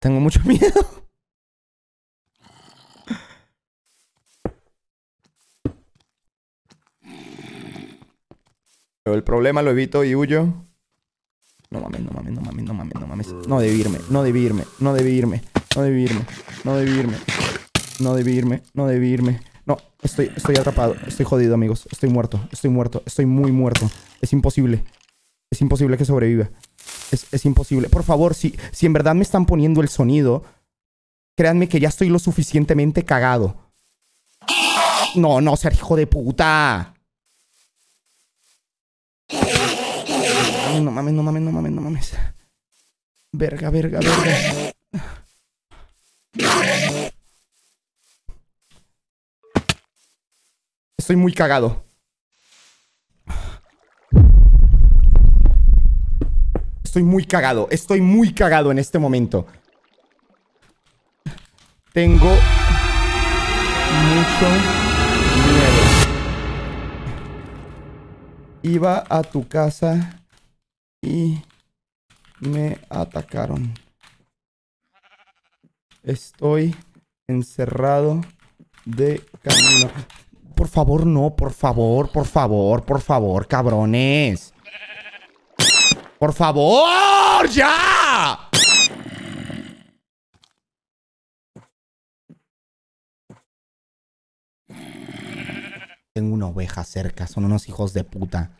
Tengo mucho miedo. Pero el problema lo evito y huyo. No mames, no mames, no mames, no mames, no mames. No debí irme, no debí irme, no debí irme, no debí irme, no debí irme, no debí irme, no debí irme. No, estoy, estoy atrapado, estoy jodido, amigos. Estoy muerto, estoy muerto, estoy muy muerto. Es imposible. Es imposible que sobreviva. Es, es imposible. Por favor, si, si en verdad me están poniendo el sonido, créanme que ya estoy lo suficientemente cagado. No, no, ser hijo de puta. No mames, no mames, no mames, no mames. Verga, verga, verga. Estoy muy cagado. Estoy muy cagado. Estoy muy cagado en este momento. Tengo mucho miedo. Iba a tu casa y me atacaron. Estoy encerrado de camino. Por favor, no, por favor, por favor, por favor, cabrones. Por favor, ya. Tengo una oveja cerca, son unos hijos de puta.